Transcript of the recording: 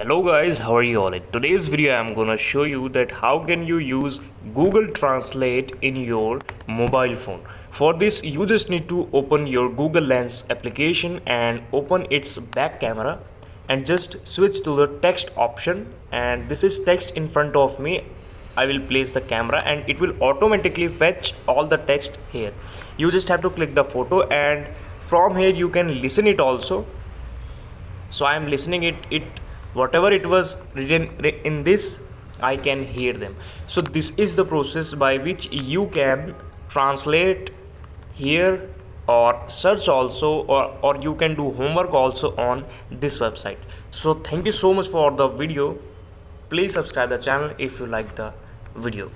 hello guys how are you all? In today's video i'm gonna show you that how can you use google translate in your mobile phone. For this you just need to open your google lens application and open its back camera and just switch to the text option. And this is text in front of me. I will place the camera and it will automatically fetch all the text here. You just have to click the photo and from here you can listen it also. So I am listening it it whatever it was written in this I can hear them. So this is the process by which you can translate here or search also or, or you can do homework also on this website. So thank you so much for the video. Please subscribe the channel if you like the video